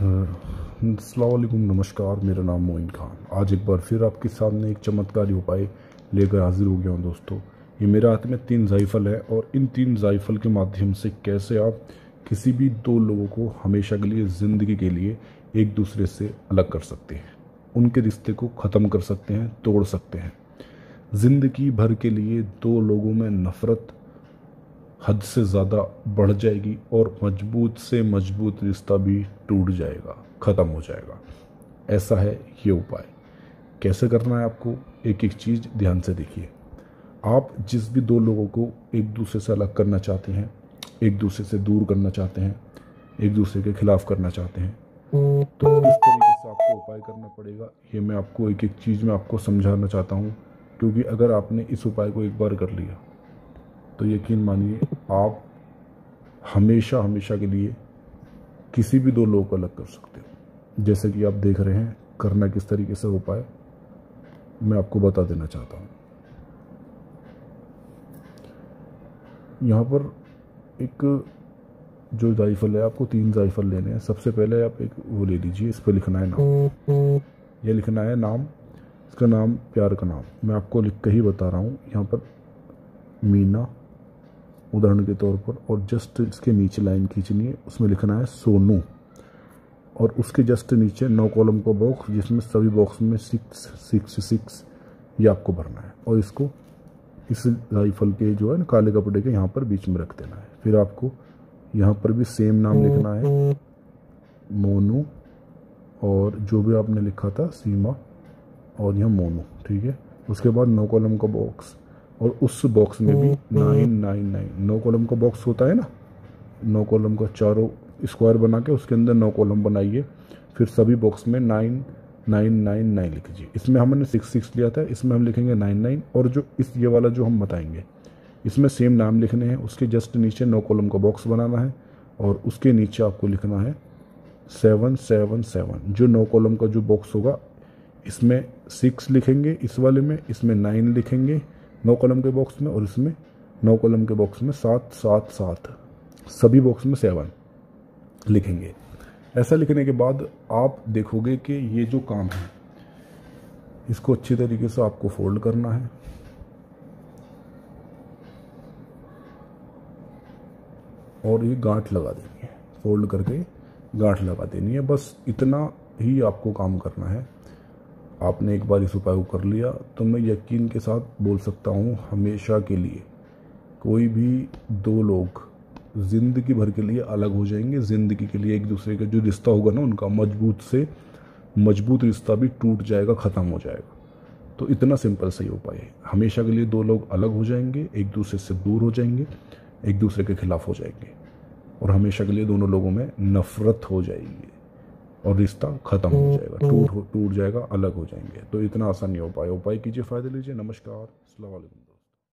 असलकुम नमस्कार, मेरा नाम मोइन खान। आज एक बार फिर आपके सामने एक चमत्कारी उपाय लेकर हाजिर हो गया हूँ दोस्तों। ये मेरे हाथ में तीन जायफल है और इन तीन जायफल के माध्यम से कैसे आप किसी भी दो लोगों को हमेशा के लिए ज़िंदगी के लिए एक दूसरे से अलग कर सकते हैं, उनके रिश्ते को ख़त्म कर सकते हैं, तोड़ सकते हैं। ज़िंदगी भर के लिए दो लोगों में नफ़रत हद से ज़्यादा बढ़ जाएगी और मज़बूत से मज़बूत रिश्ता भी टूट जाएगा, ख़त्म हो जाएगा। ऐसा है ये उपाय। कैसे करना है आपको? एक एक चीज़ ध्यान से देखिए। आप जिस भी दो लोगों को एक दूसरे से अलग करना चाहते हैं, एक दूसरे से दूर करना चाहते हैं, एक दूसरे के खिलाफ करना चाहते हैं तो इस तरीके से आपको उपाय करना पड़ेगा। ये मैं आपको एक एक चीज़ में आपको समझाना चाहता हूँ, क्योंकि अगर आपने इस उपाय को एक बार कर लिया तो यकीन मानिए, आप हमेशा हमेशा के लिए किसी भी दो लोगों को अलग कर सकते हो। जैसे कि आप देख रहे हैं, करना किस तरीके से हो पाए, मैं आपको बता देना चाहता हूँ। यहाँ पर एक जो जायफल है, आपको तीन जायफल लेने हैं। सबसे पहले आप एक वो ले लीजिए, इस पर लिखना है नाम। ये लिखना है नाम। इसका नाम प्यार का नाम। मैं आपको लिख के ही बता रहा हूँ। यहाँ पर मीना उदाहरण के तौर पर, और जस्ट इसके नीचे लाइन खींचनी है, उसमें लिखना है सोनू। और उसके जस्ट नीचे नौ कॉलम का बॉक्स, जिसमें सभी बॉक्स में सिक्स सिक्स सिक्स ये आपको भरना है। और इसको इस राइफल के जो है ना, काले कपड़े के यहाँ पर बीच में रख देना है। फिर आपको यहाँ पर भी सेम नाम लिखना है। मोनू और जो भी आपने लिखा था, सीमा और यहाँ मोनू, ठीक है? उसके बाद नौ कॉलम का बॉक्स और उस बॉक्स में भी नाइन नाइन नाइन नौ कॉलम का बॉक्स होता है ना? नौ कॉलम का चारों स्क्वायर बना के उसके अंदर नौ कॉलम बनाइए। फिर सभी बॉक्स में नाइन नाइन नाइन नाइन लिख दीजिए इसमें हमने सिक्स सिक्स लिया था। इसमें हम लिखेंगे नाइन नाइन और जो इस ये वाला जो हम बताएँगे इसमें सेम नाम लिखने हैं। उसके जस्ट नीचे नौ कॉलम का बॉक्स बनाना है। और उसके नीचे आपको लिखना है सेवन सेवन सेवन जो नौ कॉलम का जो बॉक्स होगा इसमें सिक्स लिखेंगे इस वाले में इसमें नाइन लिखेंगे। नौ कॉलम के बॉक्स में और इसमें नौ कॉलम के बॉक्स में सात सात सात। सभी बॉक्स में सेवन लिखेंगे। ऐसा लिखने के बाद आप देखोगे कि ये जो काम है, इसको अच्छी तरीके से आपको फोल्ड करना है। और ये गांठ लगा देनी है। फोल्ड करके गांठ लगा देनी है। बस इतना ही आपको काम करना है। आपने एक बार इस उपाय को कर लिया तो मैं यकीन के साथ बोल सकता हूँ हमेशा के लिए, कोई भी दो लोग ज़िंदगी भर के लिए अलग हो जाएँगे। ज़िंदगी के लिए एक दूसरे का जो रिश्ता होगा ना, उनका मज़बूत से मज़बूत रिश्ता भी टूट जाएगा, ख़त्म हो जाएगा। तो इतना सिंपल सही उपाय है। हमेशा के लिए दो लोग अलग हो जाएँगे, एक दूसरे से दूर हो जाएँगे, एक दूसरे के खिलाफ हो जाएँगे, और हमेशा के लिए दोनों लोगों में नफ़रत हो जाएगी। और रिश्ता ख़त्म हो जाएगा टूट हो टूट जाएगा अलग हो जाएँगे। तो इतना आसान नहीं हो पाए उपाय कीजिए फ़ायदा लीजिए। नमस्कार। अल्लाम